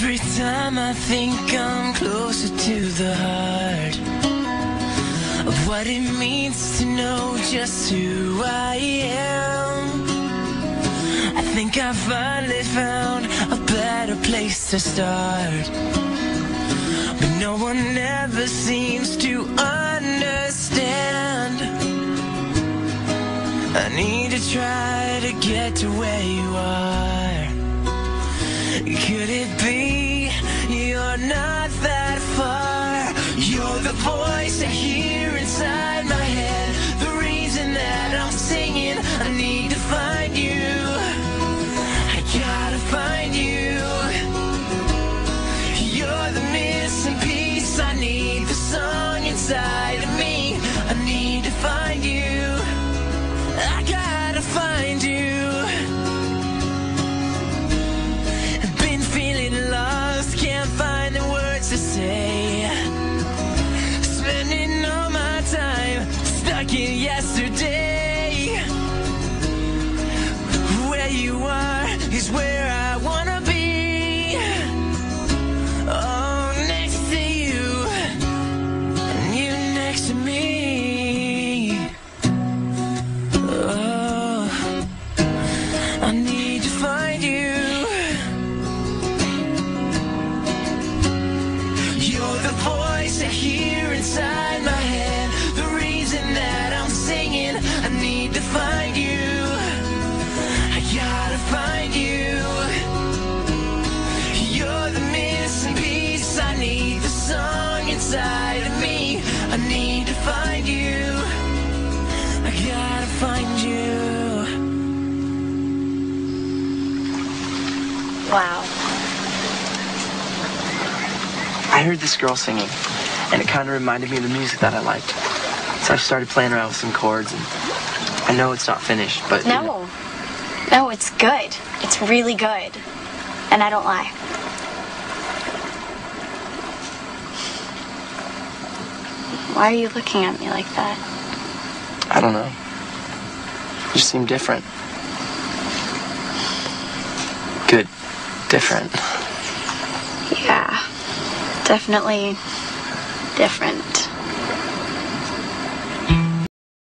time I think I'm closer to the heart of what it means to know just who I am. I think I finally found a better place to start. But no one ever seems to understand. I need to try to get to where you are. Could it be you're not that far? You're the voice I hear inside my head. Stuck in yesterday. I need to find you. I gotta find you. Wow. I heard this girl singing, and it kind of reminded me of the music that I liked. So I started playing around with some chords, and I know it's not finished, but you know, No. No, it's good. It's really good. And I don't lie. Why are you looking at me like that? I don't know. You just seem different. Good. Different. Yeah. Definitely different.